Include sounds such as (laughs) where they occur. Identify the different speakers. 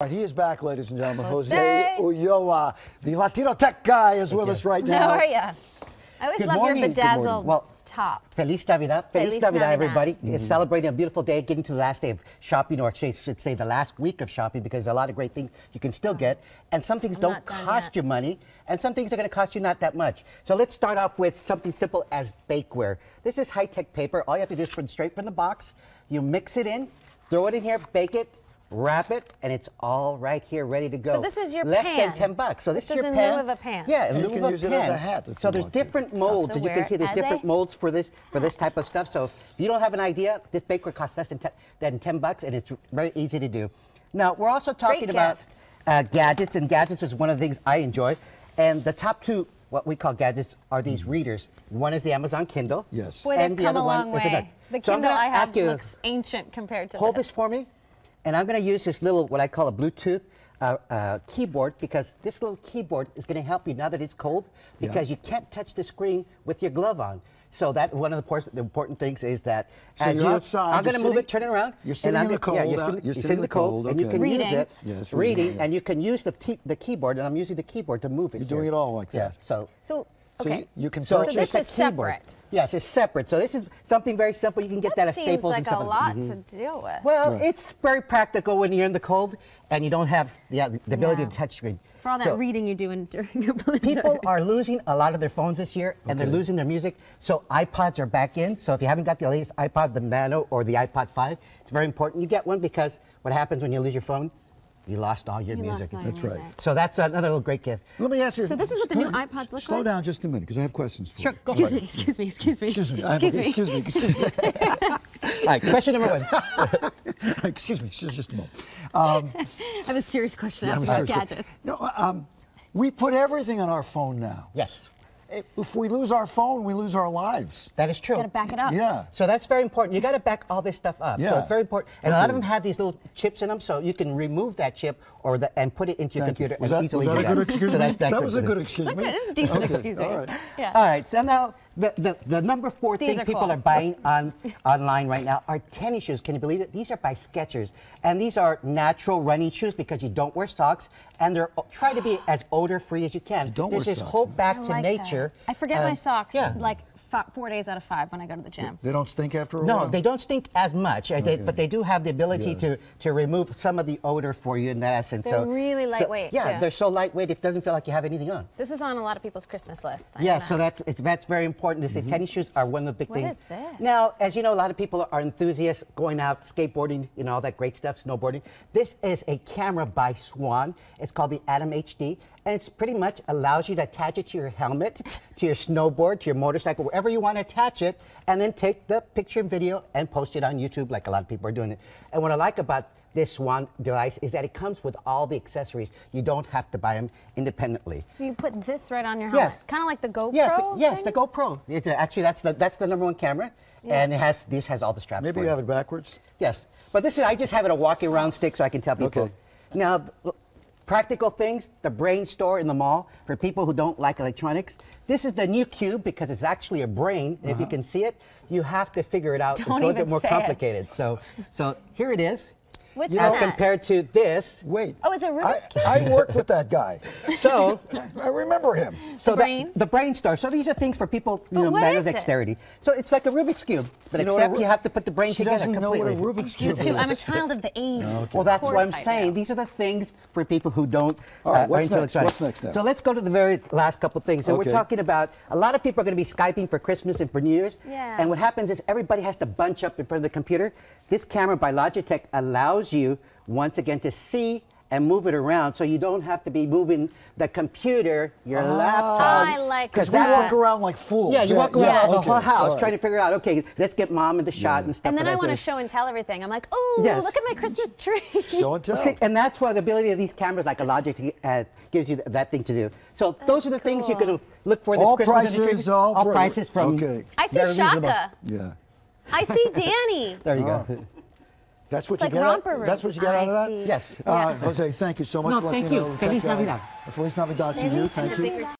Speaker 1: All right, he is back, ladies and gentlemen. Jose,
Speaker 2: Jose.
Speaker 1: Ulloa, the Latino tech guy, is with us right now.
Speaker 2: How are you? I always
Speaker 3: Good
Speaker 2: love
Speaker 3: morning.
Speaker 2: your
Speaker 3: Good morning.
Speaker 2: bedazzled
Speaker 3: Well,
Speaker 2: tops.
Speaker 3: Feliz Navidad. Feliz,
Speaker 2: Feliz
Speaker 3: Navidad,
Speaker 2: Navidad.
Speaker 3: everybody.
Speaker 1: Mm-hmm.
Speaker 3: It's celebrating a beautiful day, getting to the last day of shopping, or I should should say the last week of shopping, because a lot of great things you can still get. And some things
Speaker 2: I'm
Speaker 3: don't cost
Speaker 2: yet.
Speaker 3: you money, and some things are going to cost you not that much. So let's start off with something simple as bakeware. This is high tech paper. All you have to do is put it straight from the box. You mix it in, throw it in here, bake it. Wrap it, and it's all right here, ready to go.
Speaker 2: So this is your
Speaker 3: less
Speaker 2: pan.
Speaker 3: than ten bucks. So this,
Speaker 2: This
Speaker 3: is your
Speaker 2: is in lieu of a pan.
Speaker 3: Yeah, in
Speaker 1: And you
Speaker 3: lieu
Speaker 1: can
Speaker 3: of a
Speaker 1: use it as a hat if
Speaker 3: So
Speaker 1: you
Speaker 3: there's
Speaker 1: want to.
Speaker 3: different molds,
Speaker 2: Also
Speaker 3: as you can see. There's different molds for this for this type of stuff. So if you don't have an idea, this bakery costs less than ten, than 10 bucks, and it's very easy to do. Now we're also talking
Speaker 2: Great
Speaker 3: about uh, gadgets, and gadgets is one of the things I enjoy. And the top two, what we call gadgets, are these readers. One is the Amazon Kindle.
Speaker 1: Yes.
Speaker 2: Boy,
Speaker 3: and
Speaker 2: they've
Speaker 3: the
Speaker 2: come
Speaker 3: other
Speaker 2: a long
Speaker 3: one is the
Speaker 2: way.
Speaker 3: Nook.
Speaker 2: The
Speaker 3: So I'm
Speaker 2: Kindle I have
Speaker 3: ask you-
Speaker 2: looks ancient compared to
Speaker 3: Hold
Speaker 2: this.
Speaker 3: this for me, and I'm going to use this little, what I call a Bluetooth uh, uh, keyboard, because this little keyboard is going to help you now that it's cold,
Speaker 1: Yeah.
Speaker 3: because you can't touch the screen with your glove on. So that one of the, por- the important things is that
Speaker 1: So
Speaker 3: as
Speaker 1: you're
Speaker 3: you,
Speaker 1: outside,
Speaker 3: I'm going to move it, turn it around.
Speaker 1: you're sitting
Speaker 3: I'm
Speaker 1: in the
Speaker 3: gonna- yeah,
Speaker 1: cold
Speaker 3: you're
Speaker 1: out-
Speaker 3: sitting,
Speaker 1: you're
Speaker 3: you're
Speaker 1: sitting
Speaker 3: in the cold, and you can
Speaker 2: Reading.
Speaker 3: use it,
Speaker 1: Yeah, it's
Speaker 3: reading,
Speaker 1: reading, yeah.
Speaker 3: and you can use the, t- the keyboard, and I'm using the keyboard to move it.
Speaker 1: You're
Speaker 3: here.
Speaker 1: doing it all like
Speaker 3: Yeah,
Speaker 1: that.
Speaker 3: so
Speaker 2: So,
Speaker 1: So
Speaker 2: okay.
Speaker 1: you, you can
Speaker 3: so
Speaker 1: purchase
Speaker 2: this
Speaker 3: it's
Speaker 2: is
Speaker 3: a keyboard.
Speaker 2: separate.
Speaker 3: Yes, it's separate. So this is something very simple. You can get that,
Speaker 2: that
Speaker 3: at
Speaker 2: seems
Speaker 3: Staples
Speaker 2: like
Speaker 3: and
Speaker 2: a
Speaker 3: stuff.
Speaker 2: lot mm-hmm. to deal with.
Speaker 3: Well,
Speaker 1: Right.
Speaker 3: it's very practical when you're in the cold and you don't have the, uh, the ability
Speaker 2: Yeah.
Speaker 3: to touch screen.
Speaker 2: For all that
Speaker 3: So
Speaker 2: reading you're doing during your blizzard.
Speaker 3: People (laughs) are losing a lot of their phones this year and they're losing their music. So iPods are back in. So if you haven't got the latest iPod, the Nano or the iPod 5, it's very important you get one because what happens when you lose your phone? You lost all your
Speaker 2: You
Speaker 3: music.
Speaker 2: all
Speaker 1: That's
Speaker 2: your
Speaker 1: right.
Speaker 3: So that's another little great gift.
Speaker 1: Let me ask you.
Speaker 2: So this is what the new iPods look like?
Speaker 1: Slow down just a minute, because I have questions for
Speaker 3: Sure,
Speaker 1: you.
Speaker 3: go
Speaker 2: Excuse
Speaker 3: for
Speaker 2: me,
Speaker 3: it.
Speaker 2: excuse me, excuse me.
Speaker 1: Excuse me. I have-
Speaker 2: Excuse me.
Speaker 1: Excuse me. Excuse me. (laughs)
Speaker 3: All right, question number one. (laughs)
Speaker 1: excuse me. Just just a moment. Um, (laughs)
Speaker 2: I have a serious question
Speaker 1: I have a
Speaker 2: after
Speaker 1: serious que-
Speaker 2: gadgets.
Speaker 1: No, um, we put everything on our phone now.
Speaker 3: yes,
Speaker 1: If we lose our phone, we lose our lives.
Speaker 3: that is true.
Speaker 2: Gotta back it up.
Speaker 1: Yeah.
Speaker 3: So that's very important. You got to back all this stuff up.
Speaker 1: Yeah.
Speaker 3: So it's very important. And a lot of them have these little chips in them, so you can remove that chip or the, and put it into your
Speaker 1: Thank you.
Speaker 3: computer
Speaker 1: Was
Speaker 3: and
Speaker 1: that,
Speaker 3: easily
Speaker 1: was that
Speaker 3: do
Speaker 1: a good excuse
Speaker 3: So
Speaker 1: me?
Speaker 3: that- that's
Speaker 1: That was a
Speaker 3: good.
Speaker 1: good excuse me.
Speaker 2: It was a decent
Speaker 1: Okay,
Speaker 2: excuse me.
Speaker 1: All right.
Speaker 2: Yeah.
Speaker 3: All right. So now the, the, the number four
Speaker 2: These
Speaker 3: thing
Speaker 2: are
Speaker 3: people
Speaker 2: cool.
Speaker 3: are buying on online right now are tennis shoes. Can you believe it? These are by Skechers, and these are natural running shoes because you don't wear socks, and they're try to be as odor free as you can.
Speaker 1: You don't
Speaker 3: There's
Speaker 1: wear
Speaker 3: this
Speaker 1: socks,
Speaker 3: whole back
Speaker 2: I
Speaker 3: to
Speaker 2: like that.
Speaker 3: nature.
Speaker 2: I forget my
Speaker 3: um,
Speaker 2: socks
Speaker 3: Yeah.
Speaker 2: like fi- four days out of five when I go to the gym.
Speaker 1: They don't stink after a
Speaker 3: No,
Speaker 1: while?
Speaker 3: No, they don't stink as much, uh, they- but they do have the ability
Speaker 1: Yeah.
Speaker 3: to, to remove some of the odor for you in that essence.
Speaker 2: They're
Speaker 3: so,
Speaker 2: really
Speaker 3: so-
Speaker 2: lightweight,
Speaker 3: yeah,
Speaker 2: too.
Speaker 3: they're so lightweight it doesn't feel like you have anything on.
Speaker 2: This is on a lot of people's Christmas list. I
Speaker 3: Yeah,
Speaker 2: know
Speaker 3: so that's it's, that's very important. To say
Speaker 1: Mm-hmm.
Speaker 3: tennis shoes are one of the big
Speaker 2: What
Speaker 3: things.
Speaker 2: is this?
Speaker 3: Now, as you know, a lot of people are enthusiasts going out skateboarding, you know, all that great stuff, snowboarding. This is a camera by Swann. It's called the Atom HD, and it's pretty much allows you to attach it to your helmet, (laughs) to your snowboard, to your motorcycle, wherever you want to attach it, and then take the picture and video and post it on YouTube, like a lot of people are doing it. And what I like about this Swann device is that it comes with all the accessories. You don't have to buy them independently.
Speaker 2: So you put this right on your helmet,
Speaker 3: Yes.
Speaker 2: kind of like the GoPro.
Speaker 3: Yeah, yes,
Speaker 2: thing?
Speaker 3: the GoPro. It's uh, actually that's the that's the number one camera,
Speaker 2: Yeah.
Speaker 3: and it has this has all the straps.
Speaker 1: Maybe
Speaker 3: for
Speaker 1: you have it backwards?
Speaker 3: Yes, but this is I just have it a walking around stick so I can tell people.
Speaker 1: Okay.
Speaker 3: Now, th- practical things. The Brain Store in the mall for people who don't like electronics. This is the new Cube because it's actually a brain. And if you
Speaker 1: Uh-huh.
Speaker 3: can see it, you have to figure it out. it's a
Speaker 2: Don't
Speaker 3: little bit more
Speaker 2: say it.
Speaker 3: complicated. So, so here it is.
Speaker 2: What's
Speaker 1: You know-
Speaker 2: that?
Speaker 3: compared to this.
Speaker 1: Wait.
Speaker 2: Oh, it's a Rubik's
Speaker 1: I,
Speaker 2: Cube?
Speaker 1: I worked with that guy. (laughs)
Speaker 3: So.
Speaker 1: I remember him.
Speaker 3: So
Speaker 2: The
Speaker 3: that- the brain star. So these are things for people, you
Speaker 2: But
Speaker 3: know,
Speaker 2: what
Speaker 3: matter
Speaker 2: is it?
Speaker 3: dexterity. So it's like a Rubik's cube, but
Speaker 1: You know
Speaker 3: except
Speaker 1: Ru-
Speaker 3: you have to put the brain
Speaker 1: she
Speaker 3: together
Speaker 1: doesn't
Speaker 3: completely.
Speaker 1: know what a Rubik's Cube
Speaker 2: Too, I'm a child of the 80s.
Speaker 3: Well, that's what I'm saying. These are the things for people who don't.
Speaker 1: All right,
Speaker 3: uh,
Speaker 1: what's next? What's next now?
Speaker 3: So let's go to the very last couple things. So
Speaker 1: Okay.
Speaker 3: we're talking about a lot of people are going to be skyping for Christmas and for New Year's.
Speaker 2: Yeah.
Speaker 3: And what happens is everybody has to bunch up in front of the computer. This camera by Logitech allows you once again to see and move it around, so you don't have to be moving the computer, your laptop.
Speaker 2: I like
Speaker 1: Because we walk around like fools.
Speaker 3: Yeah, you walk around
Speaker 2: yeah,
Speaker 3: the
Speaker 1: okay,
Speaker 3: whole house
Speaker 1: all right.
Speaker 3: trying to figure out, okay, let's get mom in the shot and stuff.
Speaker 2: And then
Speaker 3: like
Speaker 2: I want to show and tell everything. I'm like, oh,
Speaker 3: Yes.
Speaker 2: look at my Christmas tree.
Speaker 1: Show and tell.
Speaker 3: See, and that's why the ability of these cameras, like a Logic, uh, gives you th- that thing to do. So those are the things you're going to look for this
Speaker 1: All
Speaker 3: Christmas.
Speaker 1: prices,
Speaker 3: Christmas-
Speaker 1: all pri-
Speaker 3: prices from.
Speaker 1: Okay.
Speaker 2: I see
Speaker 3: very reasonable.
Speaker 2: Shaka.
Speaker 1: Yeah.
Speaker 2: I see (laughs) Danny.
Speaker 3: There you
Speaker 1: Oh.
Speaker 3: go.
Speaker 1: That's what
Speaker 2: It's
Speaker 1: you
Speaker 2: like
Speaker 1: get. Out, that's what you get out of that.
Speaker 3: Yes.
Speaker 1: Uh, Jose, thank you so much.
Speaker 3: No, thank you. Feliz Navidad.
Speaker 1: Feliz Navidad to you. Thank you.
Speaker 2: Bigger